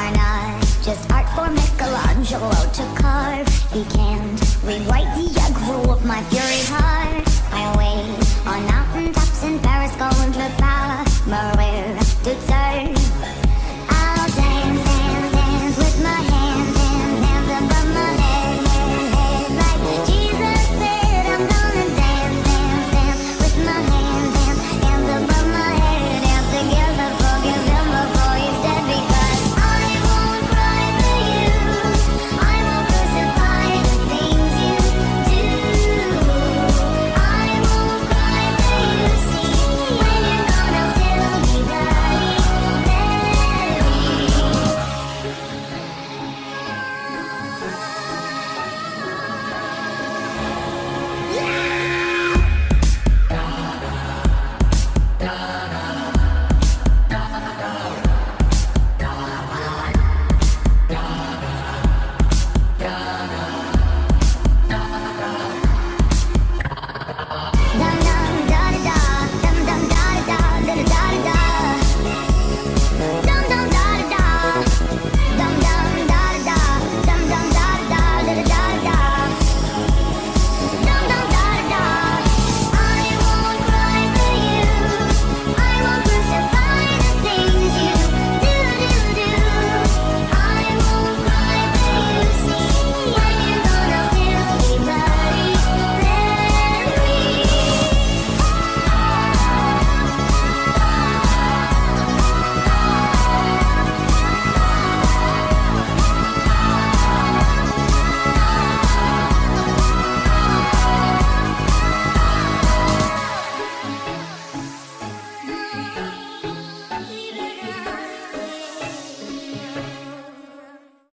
are not just art for Michelangelo to carve. He can't rewrite